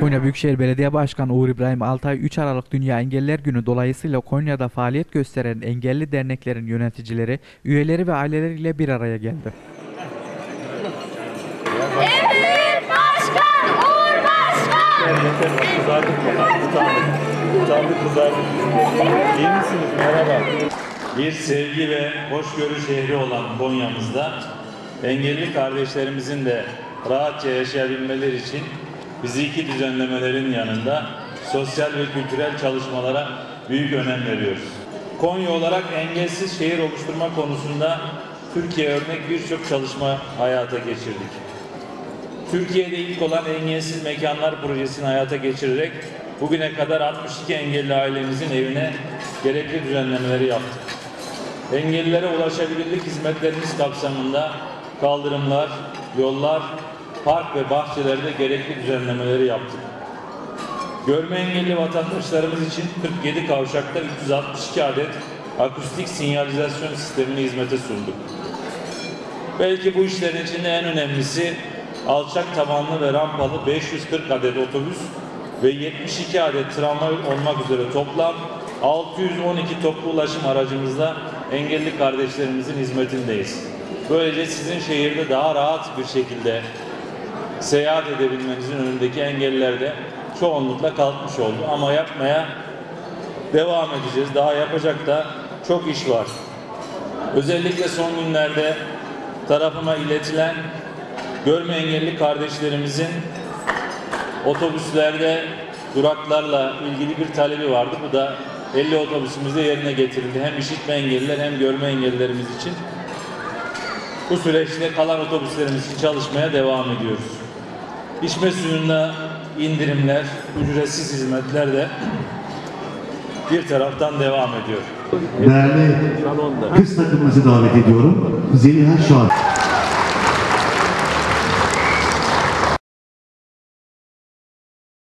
Konya Büyükşehir Belediye Başkanı Uğur İbrahim Altay 3 Aralık Dünya Engelliler Günü dolayısıyla Konya'da faaliyet gösteren engelli derneklerin yöneticileri, üyeleri ve aileleriyle bir araya geldi. Emir Başkan, Uğur Başkan. Kızardık mı? Utandık. Utandık kızardık. İyi misiniz? Merhaba. Bir sevgi ve hoşgörü şehri olan Konya'mızda engelli kardeşlerimizin de rahatça yaşayabilmeleri için fiziki düzenlemelerin yanında sosyal ve kültürel çalışmalara büyük önem veriyoruz. Konya olarak engelsiz şehir oluşturma konusunda Türkiye örnek birçok çalışma hayata geçirdik. Türkiye'de ilk olan engelsiz mekanlar projesini hayata geçirerek bugüne kadar 62 engelli ailemizin evine gerekli düzenlemeleri yaptık. Engellilere ulaşabilirlik hizmetlerimiz kapsamında kaldırımlar, yollar, park ve bahçelerde gerekli düzenlemeleri yaptık. Görme engelli vatandaşlarımız için 47 kavşakta 362 adet akustik sinyalizasyon sistemini hizmete sunduk. Belki bu işlerin içinde en önemlisi alçak tavanlı ve rampalı 540 adet otobüs ve 72 adet tramvay olmak üzere toplam 612 toplu ulaşım aracımızla engelli kardeşlerimizin hizmetindeyiz. Böylece sizin şehirde daha rahat bir şekilde seyahat edebilmenizin önündeki engeller de çoğunlukla kalkmış oldu. Ama yapmaya devam edeceğiz. Daha yapacak da çok iş var. Özellikle son günlerde tarafıma iletilen görme engelli kardeşlerimizin otobüslerde duraklarla ilgili bir talebi vardı. Bu da 50 otobüsümüzde yerine getirildi. Hem işitme engelliler hem görme engellilerimiz için. Bu süreçte kalan otobüslerimiz için çalışmaya devam ediyoruz. İçme suyunda indirimler, ücretsiz hizmetler de bir taraftan devam ediyor. Değerli kız takımımızı davet ediyorum. Zeliha Şahin.